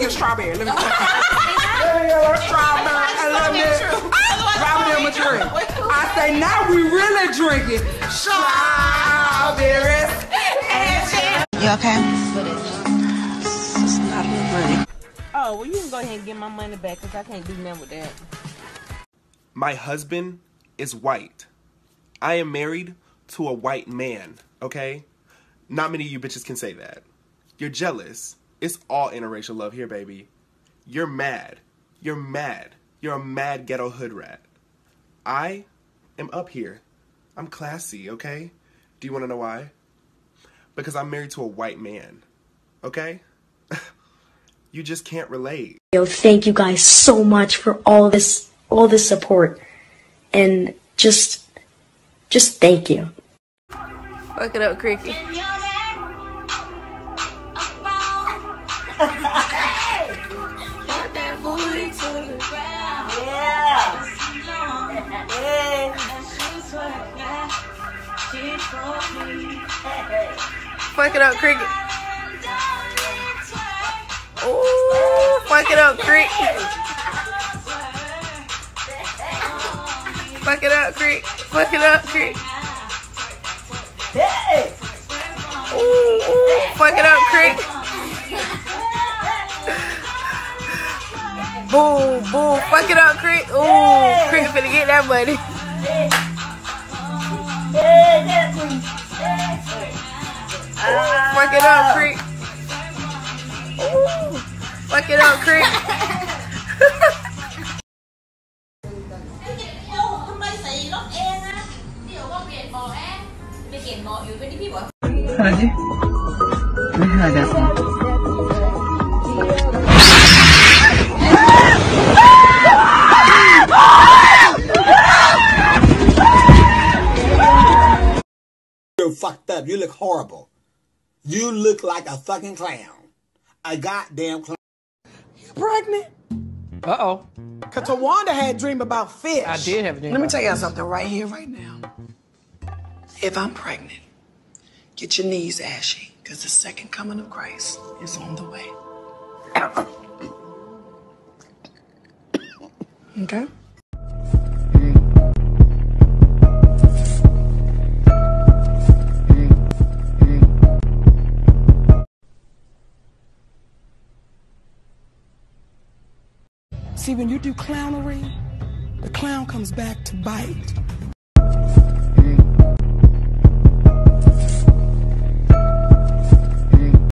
get strawberry. Let me get a strawberry and let me drop them a drink. I say now we really drinking strawberries. You okay? It's not enough money. Oh, well, you can go ahead and get my money back because I can't do nothing with that. My husband is white. I am married to a white man, okay? Not many of you bitches can say that. You're jealous. It's all interracial love here, baby. You're mad. You're mad. You're a mad ghetto hood rat. I am up here. I'm classy, okay? Do you want to know why? Because I'm married to a white man, okay? you just can't relate. Yo, thank you guys so much for all this, all this support, and just, just thank you. Fuck it up, Fuck it up, Cricket. Ooh, fuck it up, Cricket. Fuck it up, Cricket. Fuck it up, Cricket. Ooh, ooh, fuck it up, Cricket. Boo, boo. Fuck it up, Crit. Ooh, yeah. Crit finna get that money. Fuck it up, Crit. Ooh. Fuck it up, Crit. Hadi. Ne? Fucked up. You look horrible. You look like a fucking clown. A goddamn clown. You pregnant? Uh oh. Cause Tawanda had a dream about fish. I did have a dream. Let me about tell y'all something right here, right now. If I'm pregnant, get your knees ashy, because the second coming of Christ is on the way. Okay? See, when you do clownery, the clown comes back to bite.